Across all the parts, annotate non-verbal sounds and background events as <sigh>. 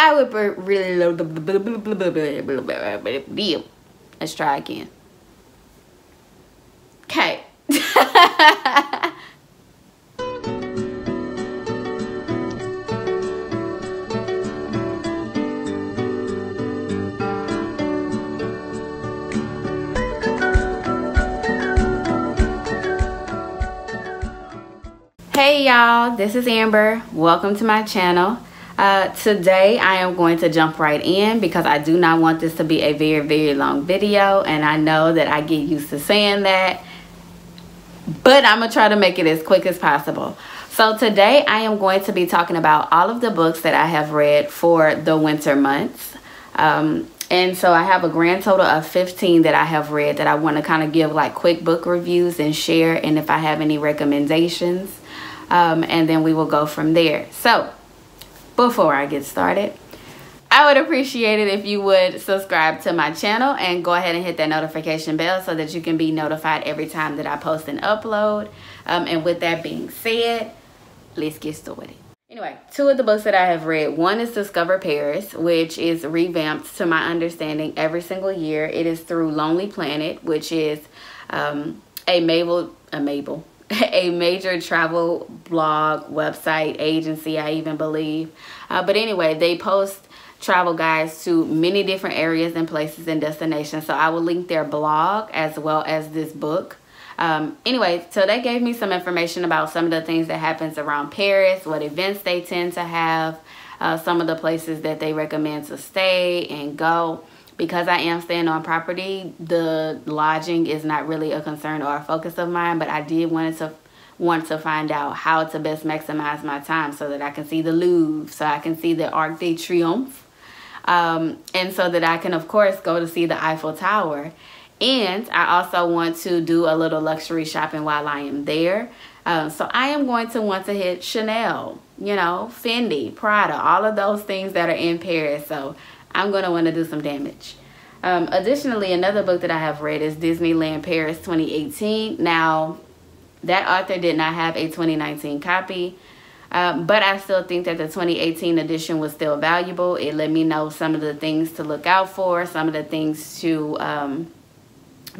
I would really love Let's try again. Okay. Hey y'all, this is Amber. Welcome to my channel. Uh, today I am going to jump right in because I do not want this to be a very very long video and I know that I get used to saying that but I'm gonna try to make it as quick as possible. So today I am going to be talking about all of the books that I have read for the winter months. Um, and so I have a grand total of 15 that I have read that I want to kind of give like quick book reviews and share and if I have any recommendations. Um, and then we will go from there. So before I get started, I would appreciate it if you would subscribe to my channel and go ahead and hit that notification bell so that you can be notified every time that I post and upload. Um, and with that being said, let's get started. Anyway, two of the books that I have read. One is Discover Paris, which is revamped to my understanding every single year. It is through Lonely Planet, which is um, a Mabel, a Mabel, <laughs> a major travel blog, website, agency, I even believe. Uh, but anyway, they post travel guides to many different areas and places and destinations. So I will link their blog as well as this book. Um, anyway, so they gave me some information about some of the things that happens around Paris, what events they tend to have, uh, some of the places that they recommend to stay and go because I am staying on property, the lodging is not really a concern or a focus of mine, but I did want to want to find out how to best maximize my time so that I can see the Louvre, so I can see the Arc de Triomphe, um, and so that I can, of course, go to see the Eiffel Tower. And I also want to do a little luxury shopping while I am there. Um, so I am going to want to hit Chanel, you know, Fendi, Prada, all of those things that are in Paris. So I'm going to want to do some damage. Um, additionally, another book that I have read is Disneyland Paris 2018. Now, that author did not have a 2019 copy, um, but I still think that the 2018 edition was still valuable. It let me know some of the things to look out for, some of the things to um,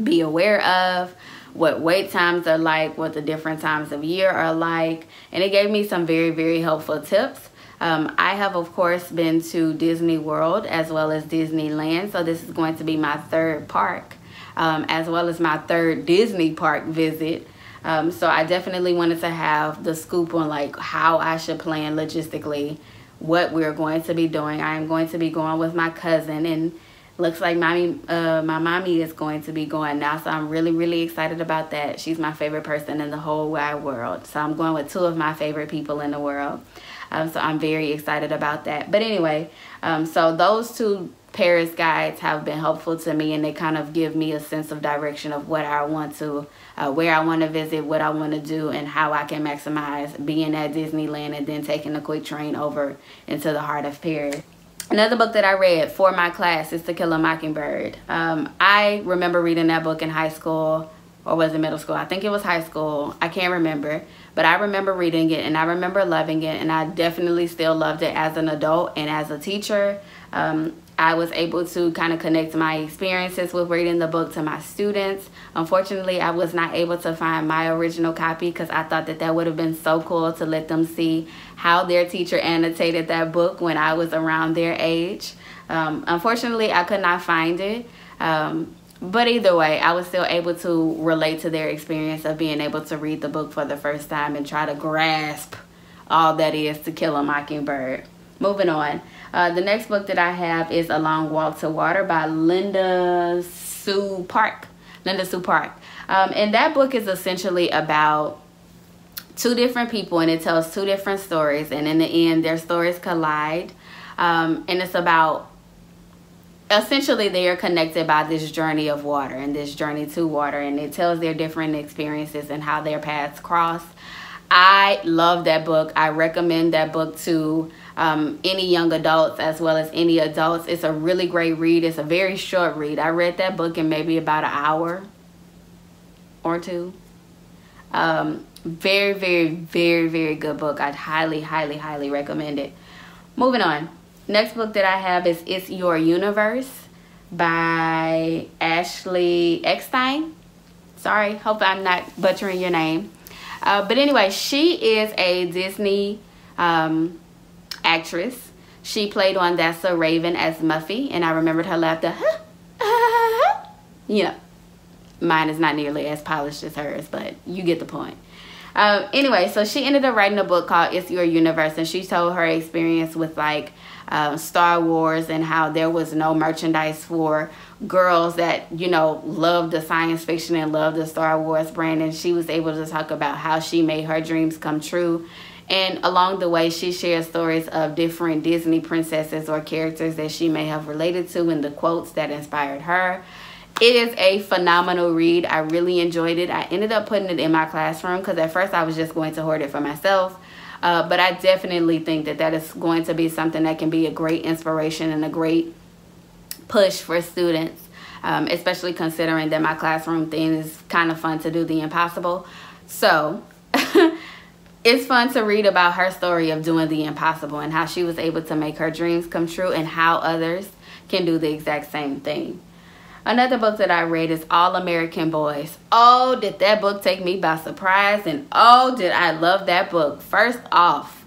be aware of, what wait times are like, what the different times of year are like, and it gave me some very, very helpful tips. Um, I have, of course, been to Disney World as well as Disneyland, so this is going to be my third park, um, as well as my third Disney park visit. Um, so I definitely wanted to have the scoop on like how I should plan logistically what we're going to be doing. I am going to be going with my cousin and looks like mommy uh, my mommy is going to be going now so i'm really really excited about that she's my favorite person in the whole wide world so i'm going with two of my favorite people in the world um, so i'm very excited about that. But anyway um, so those two paris guides have been helpful to me and they kind of give me a sense of direction of what i want to uh, where i want to visit what i want to do and how i can maximize being at disneyland and then taking a quick train over into the heart of paris. Another book that I read for my class is To Kill a Mockingbird. Um, I remember reading that book in high school or was it middle school? I think it was high school. I can't remember. But I remember reading it and I remember loving it and I definitely still loved it as an adult and as a teacher. Um, I was able to kind of connect my experiences with reading the book to my students. Unfortunately, I was not able to find my original copy because I thought that that would have been so cool to let them see how their teacher annotated that book when I was around their age. Um, unfortunately, I could not find it. Um, but either way, I was still able to relate to their experience of being able to read the book for the first time and try to grasp all that is to kill a mockingbird. Moving on. Uh, the next book that I have is A Long Walk to Water by Linda Sue Park. Linda Sue Park. Um, and that book is essentially about two different people and it tells two different stories. And in the end, their stories collide. Um, and it's about essentially they are connected by this journey of water and this journey to water. And it tells their different experiences and how their paths cross. I love that book. I recommend that book to um, any young adults as well as any adults. It's a really great read. It's a very short read. I read that book in maybe about an hour or two. Um, very, very, very, very good book. I'd highly, highly, highly recommend it. Moving on. Next book that I have is It's Your Universe by Ashley Eckstein. Sorry, hope I'm not butchering your name. Uh, but anyway, she is a Disney um, actress. She played on That's So Raven as Muffy, and I remembered her laughter. <laughs> you know, mine is not nearly as polished as hers, but you get the point. Um, anyway, so she ended up writing a book called It's Your Universe, and she told her experience with like uh, Star Wars and how there was no merchandise for girls that, you know, loved the science fiction and loved the Star Wars brand. And she was able to talk about how she made her dreams come true. And along the way, she shares stories of different Disney princesses or characters that she may have related to and the quotes that inspired her. It is a phenomenal read. I really enjoyed it. I ended up putting it in my classroom because at first I was just going to hoard it for myself. Uh, but I definitely think that that is going to be something that can be a great inspiration and a great push for students, um, especially considering that my classroom thing is kind of fun to do the impossible. So <laughs> it's fun to read about her story of doing the impossible and how she was able to make her dreams come true and how others can do the exact same thing. Another book that I read is All American Boys. Oh, did that book take me by surprise? And oh, did I love that book. First off,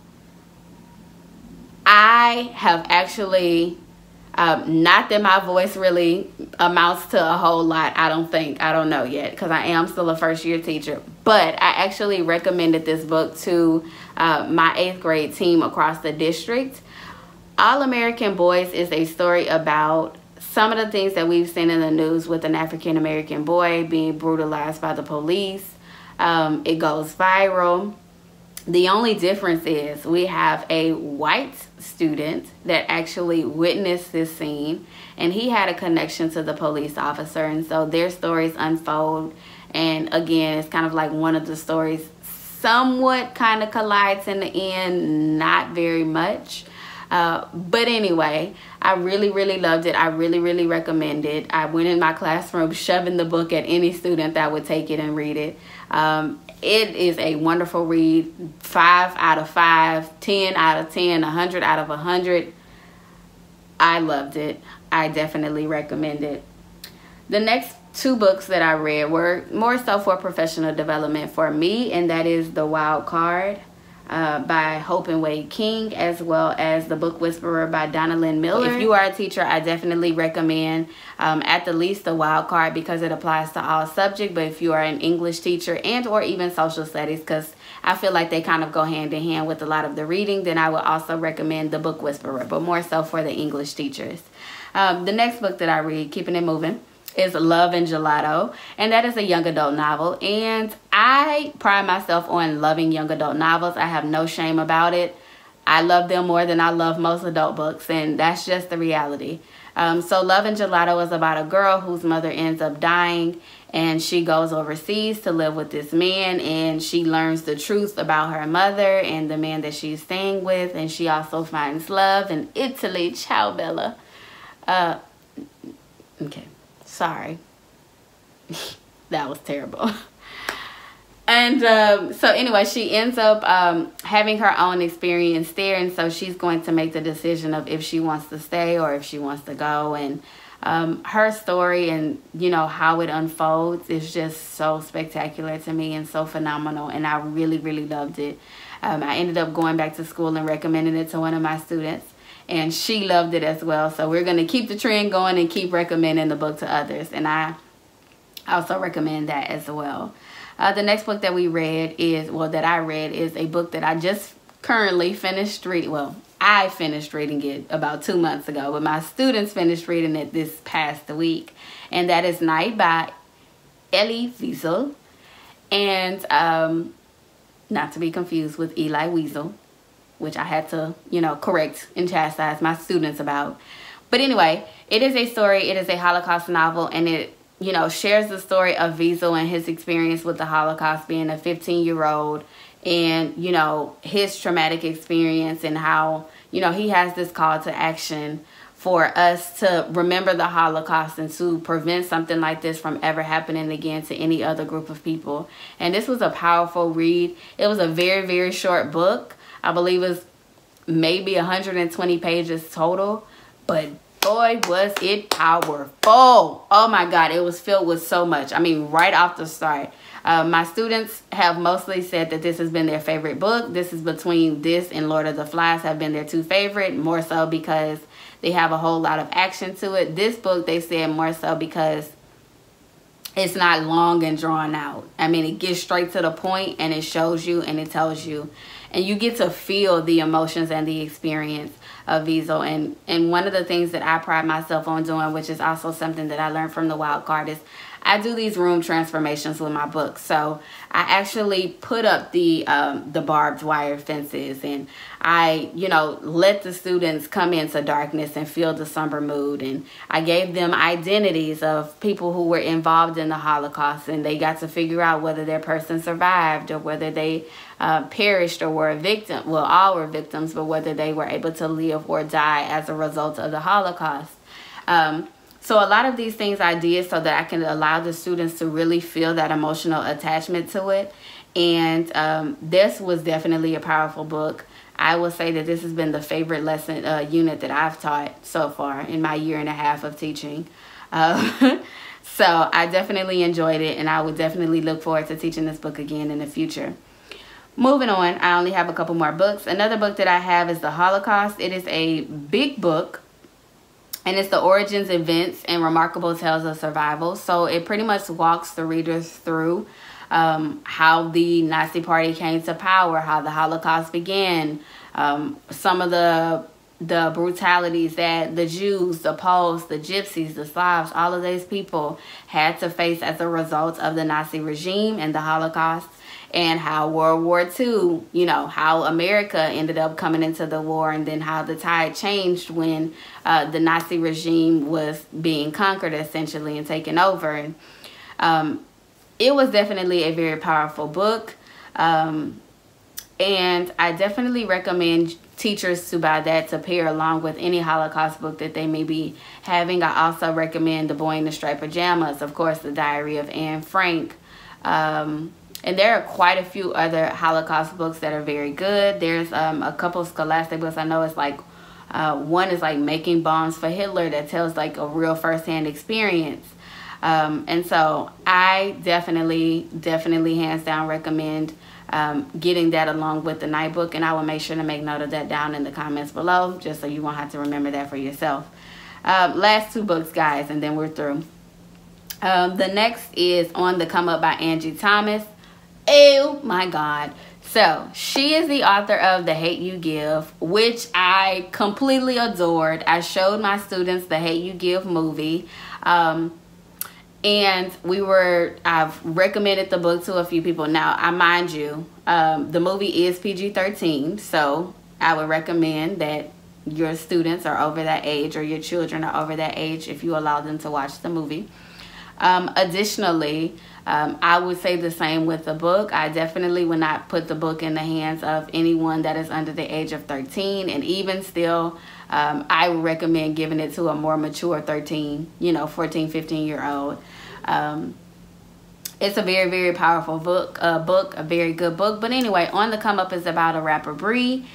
I have actually, um, not that my voice really amounts to a whole lot, I don't think. I don't know yet because I am still a first year teacher. But I actually recommended this book to uh, my eighth grade team across the district. All American Boys is a story about some of the things that we've seen in the news with an African American boy being brutalized by the police. Um, it goes viral. The only difference is we have a white student that actually witnessed this scene and he had a connection to the police officer and so their stories unfold and again it's kind of like one of the stories somewhat kind of collides in the end not very much uh, but anyway, I really, really loved it. I really, really recommend it. I went in my classroom shoving the book at any student that would take it and read it. Um, it is a wonderful read. Five out of five, ten out of ten, a hundred out of a hundred. I loved it. I definitely recommend it. The next two books that I read were more so for professional development for me, and that is The Wild Card uh, by Hope and Wade King, as well as The Book Whisperer by Donalyn Miller. If you are a teacher, I definitely recommend um, at the least the wild card because it applies to all subject. But if you are an English teacher and or even social studies, because I feel like they kind of go hand in hand with a lot of the reading, then I would also recommend The Book Whisperer, but more so for the English teachers. Um, the next book that I read, Keeping It Moving, is Love and Gelato, and that is a young adult novel. And I pride myself on loving young adult novels. I have no shame about it. I love them more than I love most adult books, and that's just the reality. Um, so, Love and Gelato is about a girl whose mother ends up dying, and she goes overseas to live with this man, and she learns the truth about her mother and the man that she's staying with, and she also finds love in Italy. Ciao, Bella. Uh, okay. Sorry. <laughs> that was terrible. and um, so anyway, she ends up um, having her own experience there. And so she's going to make the decision of if she wants to stay or if she wants to go. And um, her story and, you know, how it unfolds is just so spectacular to me and so phenomenal. And I really, really loved it. Um, I ended up going back to school and recommending it to one of my students and she loved it as well. So we're going to keep the trend going and keep recommending the book to others. And I also recommend that as well. Uh, the next book that we read is, well, that I read is a book that I just currently finished reading. Well, I finished reading it about two months ago, but my students finished reading it this past week. And that is Night by Elie Wiesel. And um, not to be confused with Eli Wiesel which I had to, you know, correct and chastise my students about. But anyway, it is a story, it is a Holocaust novel, and it, you know, shares the story of Wiesel and his experience with the Holocaust being a 15 year old and, you know, his traumatic experience and how, you know, he has this call to action for us to remember the Holocaust and to prevent something like this from ever happening again to any other group of people. And this was a powerful read. It was a very, very short book, I believe it's maybe 120 pages total, but boy was it powerful. Oh my God, it was filled with so much. I mean, right off the start. Uh, my students have mostly said that this has been their favorite book. This is between this and Lord of the Flies have been their two favorite, more so because they have a whole lot of action to it. This book, they said more so because it's not long and drawn out. I mean, it gets straight to the point and it shows you and it tells you. And you get to feel the emotions and the experience of Wiesel. And, and one of the things that I pride myself on doing, which is also something that I learned from the wild card, is I do these room transformations with my books. So I actually put up the um, the barbed wire fences and I, you know, let the students come into darkness and feel the somber mood. And I gave them identities of people who were involved in the Holocaust and they got to figure out whether their person survived or whether they uh, perished or were a victim. Well, all were victims, but whether they were able to live or die as a result of the Holocaust. Um, so a lot of these things I did so that I can allow the students to really feel that emotional attachment to it. And um, this was definitely a powerful book. I will say that this has been the favorite lesson uh, unit that I've taught so far in my year and a half of teaching. Uh, <laughs> so I definitely enjoyed it and I would definitely look forward to teaching this book again in the future. Moving on, I only have a couple more books. Another book that I have is The Holocaust. It is a big book and it's the origins, events, and remarkable tales of survival. So it pretty much walks the readers through um, how the Nazi Party came to power, how the Holocaust began, um, some of the the brutalities that the Jews, the Poles, the Gypsies, the Slavs, all of these people had to face as a result of the Nazi regime and the Holocaust and how World War II, you know, how America ended up coming into the war and then how the tide changed when uh, the Nazi regime was being conquered essentially and taken over. And um, it was definitely a very powerful book. Um, and I definitely recommend teachers to buy that to pair along with any Holocaust book that they may be having. I also recommend The Boy in the Striped Pajamas, of course, The Diary of Anne Frank. Um, and there are quite a few other Holocaust books that are very good. There's um, a couple scholastic books. I know it's like uh, one is like Making Bombs for Hitler that tells like a real firsthand experience. Um, and so I definitely, definitely hands down recommend um, getting that along with the night book. And I will make sure to make note of that down in the comments below just so you won't have to remember that for yourself. Um, last two books, guys, and then we're through. Um, the next is On the Come Up by Angie Thomas. Oh my God. So she is the author of The Hate U Give, which I completely adored. I showed my students the Hate U Give movie. Um, and we were, I've recommended the book to a few people. Now, I mind you, um, the movie is PG-13, so I would recommend that your students are over that age or your children are over that age if you allow them to watch the movie. Um, additionally, um, I would say the same with the book. I definitely would not put the book in the hands of anyone that is under the age of 13. And even still, um, I would recommend giving it to a more mature 13, you know, 14, 15 year old. Um, it's a very, very powerful book, uh, book, a very good book. But anyway, On the Come Up is about a rapper, Bree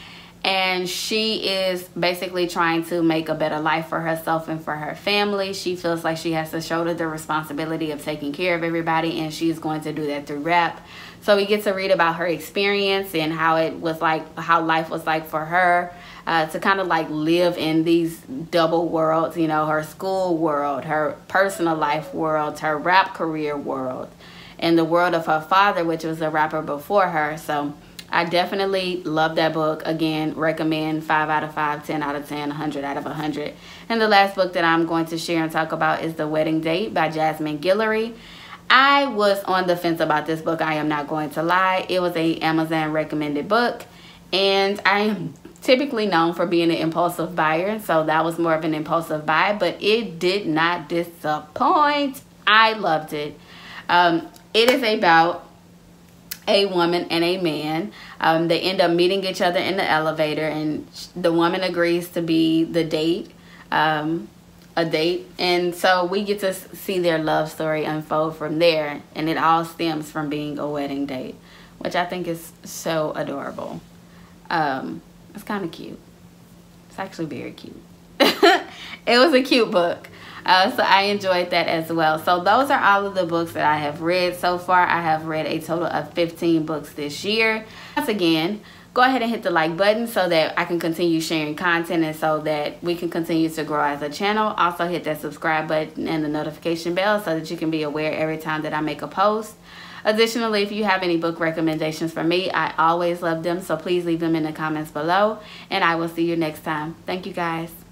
and she is basically trying to make a better life for herself and for her family. She feels like she has to shoulder the responsibility of taking care of everybody, and she's going to do that through rap. So we get to read about her experience and how it was like, how life was like for her. Uh, to kind of like live in these double worlds, you know, her school world, her personal life world, her rap career world, and the world of her father, which was a rapper before her. So I definitely love that book. Again, recommend 5 out of 5, 10 out of 10, 100 out of 100. And the last book that I'm going to share and talk about is The Wedding Date by Jasmine Guillory. I was on the fence about this book. I am not going to lie. It was a Amazon recommended book. And I am typically known for being an impulsive buyer. So that was more of an impulsive buy. But it did not disappoint. I loved it. Um, it is about a woman and a man. Um, they end up meeting each other in the elevator, and the woman agrees to be the date, um, a date. And so we get to see their love story unfold from there, and it all stems from being a wedding date, which I think is so adorable. Um, It's kind of cute. It's actually very cute. <laughs> it was a cute book. Uh, so I enjoyed that as well. So those are all of the books that I have read so far. I have read a total of 15 books this year. Once again, go ahead and hit the like button so that I can continue sharing content and so that we can continue to grow as a channel. Also hit that subscribe button and the notification bell so that you can be aware every time that I make a post. Additionally, if you have any book recommendations for me, I always love them. So please leave them in the comments below. And I will see you next time. Thank you guys.